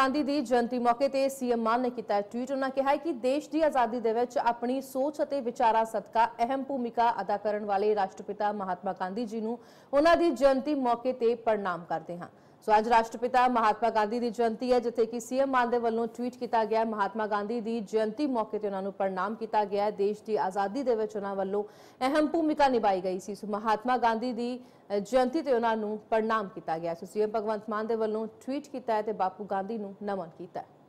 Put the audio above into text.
ਗਾਂਧੀ ਦੀ ਜਯੰਤੀ ਮੌਕੇ ਤੇ ਸੀਐਮ ਮਾਨ ਨੇ ਕੀਤਾ ਟਵੀਟ। ਉਹਨਾਂ ਕਿਹਾ ਕਿ ਦੇਸ਼ ਦੀ ਆਜ਼ਾਦੀ ਦੇ ਵਿੱਚ ਆਪਣੀ ਸੋਚ ਅਤੇ ਵਿਚਾਰਾਂ ਸਦਕਾ ਅਹਿਮ ਭੂਮਿਕਾ ਅਦਾ ਕਰਨ ਵਾਲੇ ਰਾਸ਼ਟਰਪਿਤਾ ਮਹਾਤਮਾ ਗਾਂਧੀ ਜੀ ਨੂੰ ਉਹਨਾਂ ਦੀ ਜਯੰਤੀ ਮੌਕੇ ਤੇ ਪ੍ਰਣਾਮ ਕਰਦੇ ਹਾਂ। ਸੋ ਅੱਜ ਰਾਸ਼ਟਰਪਿਤਾ ਮਹਾਤਮਾ ਗਾਂਧੀ ਦੀ ਜਯੰਤੀ ਹੈ ਜਿੱਥੇ ਕਿ ਸੀਐਮ ਮਾਨ ਦੇ ਵੱਲੋਂ ਟਵੀਟ ਕੀਤਾ ਗਿਆ ਮਹਾਤਮਾ ਗਾਂਧੀ ਦੀ ਜਯੰਤੀ ਮੌਕੇ ਤੇ ਉਹਨਾਂ ਨੂੰ ਪ੍ਰਣਾਮ ਕੀਤਾ ਗਿਆ ਹੈ। ਦੇਸ਼ ਦੀ ਆਜ਼ਾਦੀ ਦੇ ਵਿੱਚ ਉਹਨਾਂ ਵੱਲੋਂ ਅਹਿਮ ਭੂਮਿਕਾ ਨਿਭਾਈ ਗਈ ਸੀ। ਸੋ ਮਹਾਤਮਾ ਗਾਂਧੀ ਦੀ ਅ, ਜਯੰਤੀ ਤੇ ਉਹਨਾਂ ਨੂੰ ਪ੍ਰਣਾਮ ਕੀਤਾ ਗਿਆ। ਸੋ ਸੀਐਮ ਭਗਵੰਤ ਮਾਨ ਦੇ ਵੱਲੋਂ ਟਵੀਟ ਕੀਤਾ ਹੈ ਤੇ ਬਾਪੂ ਗਾਂਧੀ ਨੂੰ ਨਮਨ ਕੀਤਾ ਹੈ।